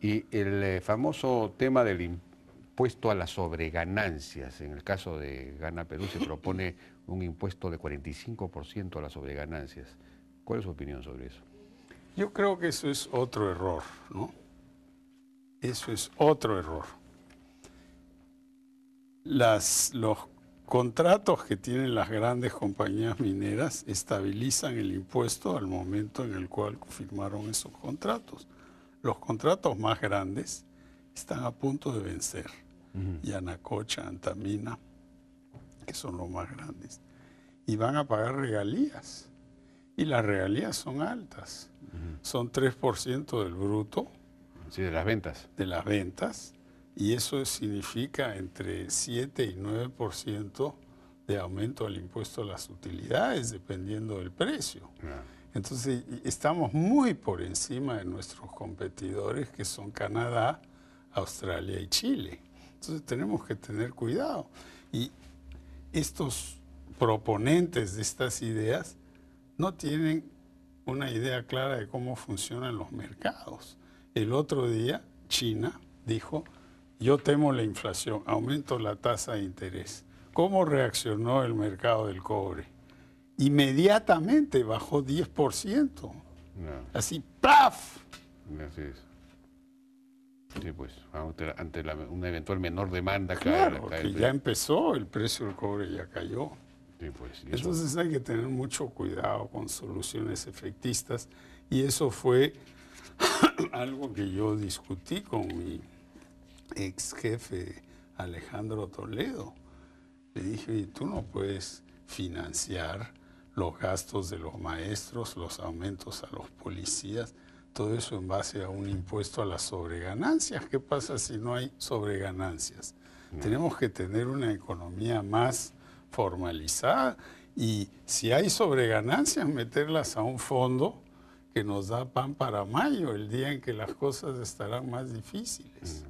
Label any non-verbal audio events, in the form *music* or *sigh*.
Y el eh, famoso tema del impuesto a las sobreganancias, en el caso de Gana Perú se propone *laughs* un impuesto de 45% a las sobreganancias. ¿Cuál es su opinión sobre eso? Yo creo que eso es otro error, ¿no? Eso es otro error. Las, los contratos que tienen las grandes compañías mineras estabilizan el impuesto al momento en el cual firmaron esos contratos. Los contratos más grandes están a punto de vencer. Yanacocha, Antamina, que son los más grandes. Y van a pagar regalías. Y las regalías son altas. Son 3% del bruto. Sí, de las ventas. De las ventas. Y eso significa entre 7 y 9% de aumento del impuesto a las utilidades, dependiendo del precio. Entonces, estamos muy por encima de nuestros competidores, que son Canadá, Australia y Chile. Entonces, tenemos que tener cuidado. Y estos proponentes de estas ideas no tienen una idea clara de cómo funcionan los mercados. El otro día, China dijo, yo temo la inflación, aumento la tasa de interés. ¿Cómo reaccionó el mercado del cobre? Inmediatamente bajó 10%. Así, ¡plaf! Así es. Sí, pues, ante, una eventual menor demanda. Claro, que ya empezó, el precio del cobre ya cayó. Pues, Entonces hay que tener mucho cuidado con soluciones efectistas y eso fue *clears throat* algo que yo discutí con mi ex jefe Alejandro Toledo. Le dije, tú no puedes financiar los gastos de los maestros, los aumentos a los policías, todo eso en base a un impuesto a las sobreganancias. ¿Qué pasa si no hay sobreganancias? Tenemos que tener una economía más formalizada y si hay sobreganancias, meterlas a un fondo que nos da pan para mayo, el día en que las cosas estarán más difíciles.